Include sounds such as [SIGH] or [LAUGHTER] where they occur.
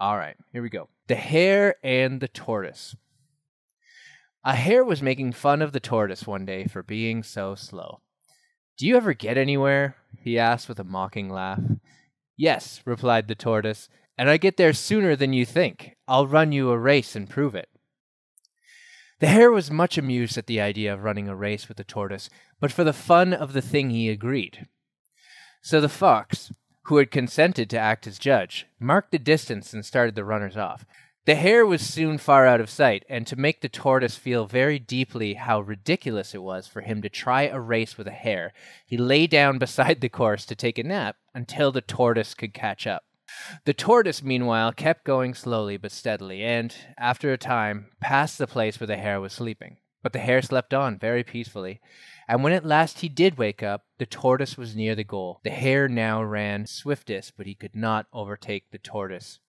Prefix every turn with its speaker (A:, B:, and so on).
A: All right, here we go. The Hare and the Tortoise. A hare was making fun of the tortoise one day for being so slow. Do you ever get anywhere? he asked with a mocking laugh. Yes, replied the tortoise, and I get there sooner than you think. I'll run you a race and prove it. The hare was much amused at the idea of running a race with the tortoise, but for the fun of the thing he agreed. So the fox, who had consented to act as judge, marked the distance and started the runners off. The hare was soon far out of sight, and to make the tortoise feel very deeply how ridiculous it was for him to try a race with a hare, he lay down [LAUGHS] beside the course to take a nap until the tortoise could catch up. The tortoise, meanwhile, kept going slowly but steadily, and, after a time, passed the place where the hare was sleeping. But the hare slept on very peacefully, and when at last he did wake up, the tortoise was near the goal. The hare now ran swiftest, but he could not overtake the tortoise